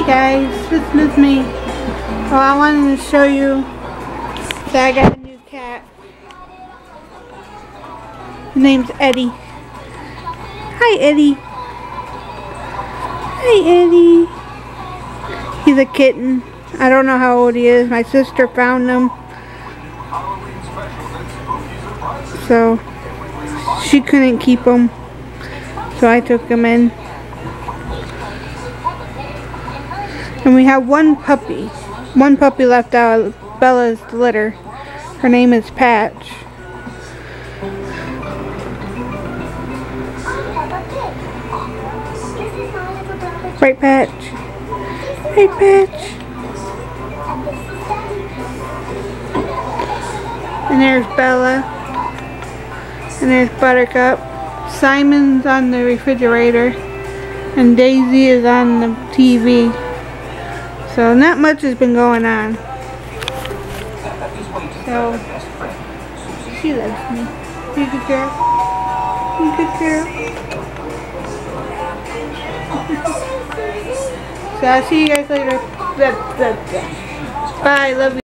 Hey guys, this is me. Well, I wanted to show you that I got a new cat. His name's Eddie. Hi Eddie. Hi Eddie. He's a kitten. I don't know how old he is. My sister found him. So, she couldn't keep him. So I took him in. And we have one puppy. One puppy left out of Bella's litter. Her name is Patch. Right, Patch? Hey, Patch. And there's Bella. And there's Buttercup. Simon's on the refrigerator. And Daisy is on the TV. So not much has been going on. So she loves me. You good girl? You good girl? so I'll see you guys later. Bye. Love you.